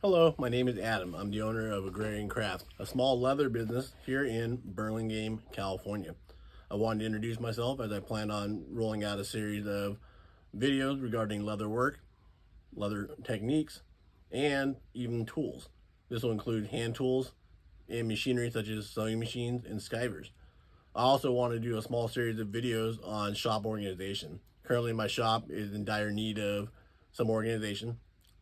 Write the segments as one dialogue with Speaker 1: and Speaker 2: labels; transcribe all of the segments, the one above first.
Speaker 1: Hello, my name is Adam. I'm the owner of Agrarian Craft, a small leather business here in Burlingame, California. I wanted to introduce myself as I plan on rolling out a series of videos regarding leather work, leather techniques, and even tools. This will include hand tools and machinery such as sewing machines and skivers. I also want to do a small series of videos on shop organization. Currently my shop is in dire need of some organization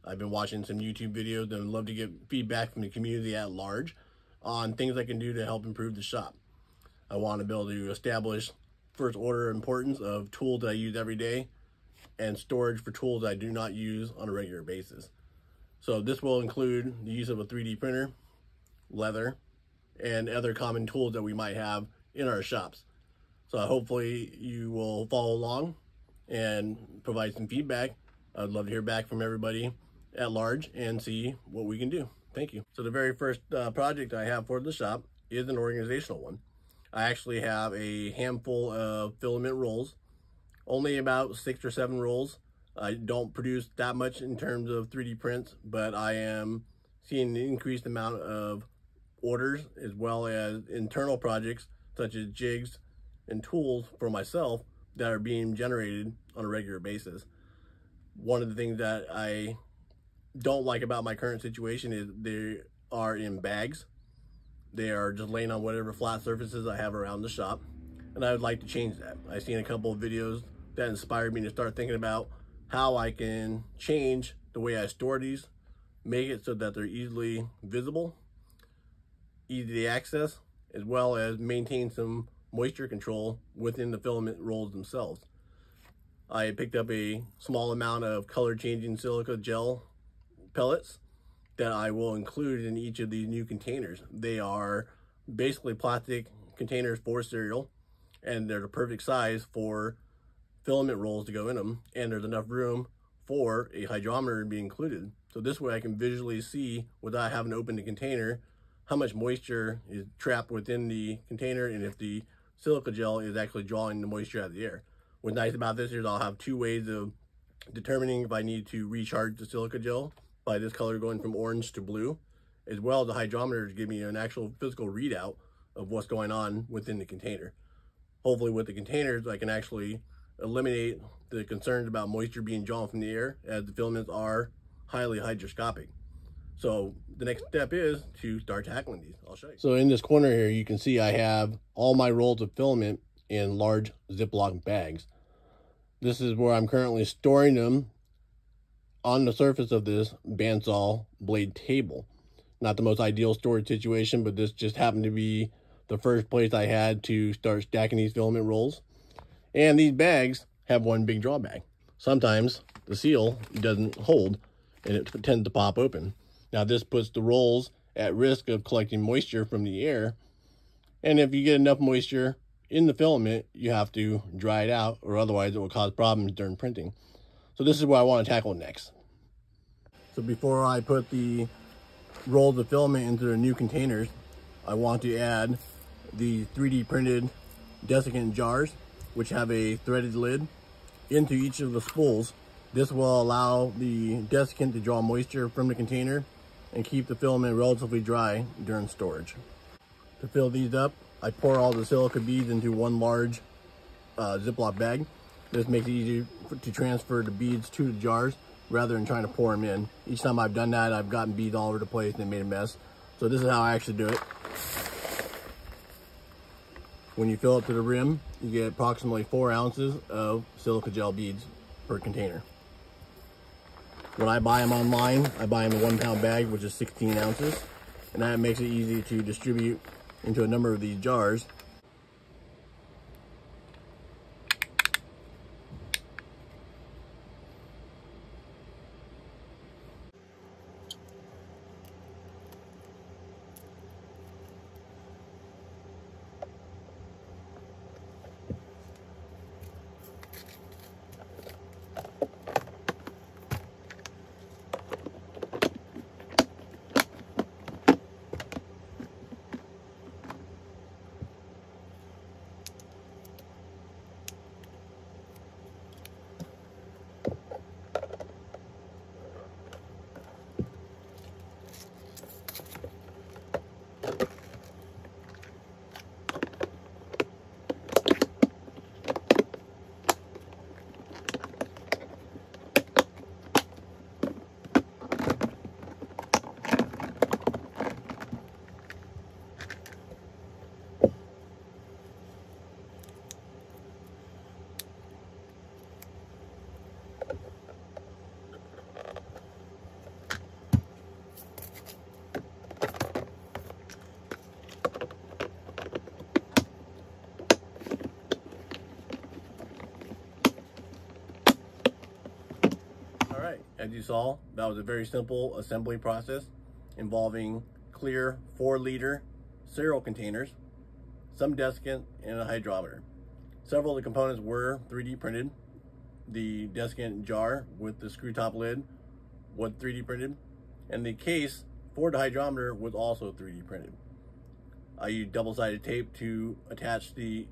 Speaker 1: I've been watching some YouTube videos and I'd love to get feedback from the community at large on things I can do to help improve the shop. I want to be able to establish first order importance of tools that I use every day and storage for tools I do not use on a regular basis. So this will include the use of a 3D printer, leather, and other common tools that we might have in our shops. So hopefully you will follow along and provide some feedback. I'd love to hear back from everybody at large and see what we can do. Thank you. So the very first uh, project I have for the shop is an organizational one. I actually have a handful of filament rolls, only about six or seven rolls. I don't produce that much in terms of 3D prints, but I am seeing an increased amount of orders as well as internal projects such as jigs and tools for myself that are being generated on a regular basis. One of the things that I don't like about my current situation is they are in bags. They are just laying on whatever flat surfaces I have around the shop. And I would like to change that. I've seen a couple of videos that inspired me to start thinking about how I can change the way I store these, make it so that they're easily visible, easy to access, as well as maintain some moisture control within the filament rolls themselves. I picked up a small amount of color changing silica gel pellets that I will include in each of these new containers. They are basically plastic containers for cereal and they're the perfect size for filament rolls to go in them and there's enough room for a hydrometer to be included. So this way I can visually see without having to open the container how much moisture is trapped within the container and if the silica gel is actually drawing the moisture out of the air. What's nice about this is I'll have two ways of determining if I need to recharge the silica gel by this color going from orange to blue, as well as the hydrometer to give me an actual physical readout of what's going on within the container. Hopefully with the containers, I can actually eliminate the concerns about moisture being drawn from the air as the filaments are highly hygroscopic. So the next step is to start tackling these. I'll show you. So in this corner here, you can see I have all my rolls of filament in large Ziploc bags. This is where I'm currently storing them on the surface of this bandsaw blade table. Not the most ideal storage situation, but this just happened to be the first place I had to start stacking these filament rolls. And these bags have one big drawback. Sometimes the seal doesn't hold and it tends to pop open. Now this puts the rolls at risk of collecting moisture from the air. And if you get enough moisture in the filament, you have to dry it out or otherwise it will cause problems during printing. So this is what I want to tackle next. So before I put the rolls of filament into the new containers, I want to add the 3D printed desiccant jars, which have a threaded lid, into each of the spools. This will allow the desiccant to draw moisture from the container and keep the filament relatively dry during storage. To fill these up, I pour all the silica beads into one large uh, Ziploc bag. This makes it easy to transfer the beads to the jars rather than trying to pour them in. Each time I've done that, I've gotten beads all over the place and made a mess. So this is how I actually do it. When you fill it to the rim, you get approximately four ounces of silica gel beads per container. When I buy them online, I buy them in a one pound bag, which is 16 ounces. And that makes it easy to distribute into a number of these jars you saw, that was a very simple assembly process involving clear 4 liter cereal containers, some desiccant, and a hydrometer. Several of the components were 3D printed. The desiccant jar with the screw top lid was 3D printed, and the case for the hydrometer was also 3D printed. I used double-sided tape to attach the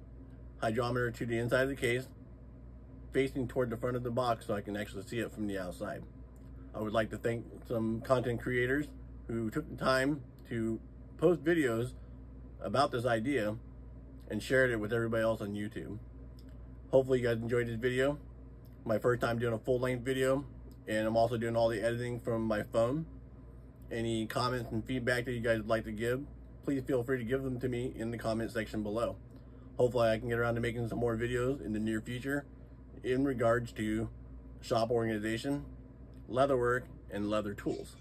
Speaker 1: hydrometer to the inside of the case, facing toward the front of the box so I can actually see it from the outside. I would like to thank some content creators who took the time to post videos about this idea and shared it with everybody else on YouTube. Hopefully you guys enjoyed this video. My first time doing a full-length video, and I'm also doing all the editing from my phone. Any comments and feedback that you guys would like to give, please feel free to give them to me in the comment section below. Hopefully I can get around to making some more videos in the near future in regards to shop organization, leatherwork, and leather tools.